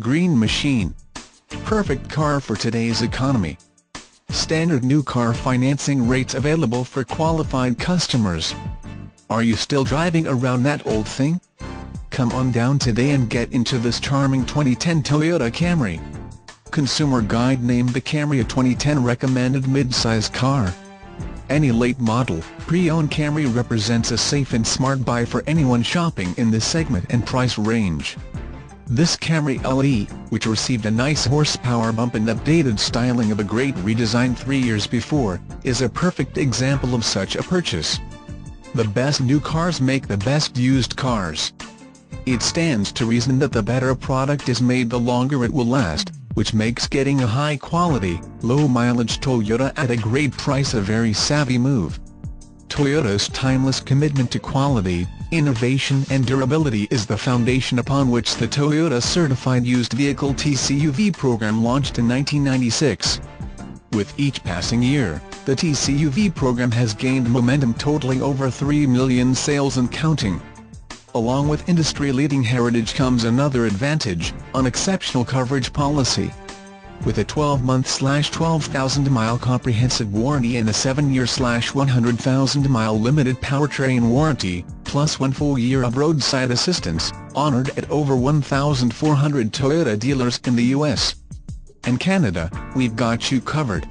Green Machine. Perfect car for today's economy. Standard new car financing rates available for qualified customers. Are you still driving around that old thing? Come on down today and get into this charming 2010 Toyota Camry. Consumer Guide named the Camry a 2010 recommended mid-size car. Any late model, pre-owned Camry represents a safe and smart buy for anyone shopping in this segment and price range. This Camry LE, which received a nice horsepower bump and updated styling of a great redesign three years before, is a perfect example of such a purchase. The best new cars make the best used cars. It stands to reason that the better a product is made the longer it will last, which makes getting a high-quality, low-mileage Toyota at a great price a very savvy move. Toyota's timeless commitment to quality, innovation and durability is the foundation upon which the Toyota Certified Used Vehicle TCUV program launched in 1996. With each passing year, the TCUV program has gained momentum totaling over 3 million sales and counting. Along with industry-leading heritage comes another advantage, an exceptional coverage policy. With a 12-month-12,000-mile comprehensive warranty and a 7-year-100,000-mile limited powertrain warranty, plus one full year of roadside assistance, honored at over 1,400 Toyota dealers in the U.S. and Canada, we've got you covered.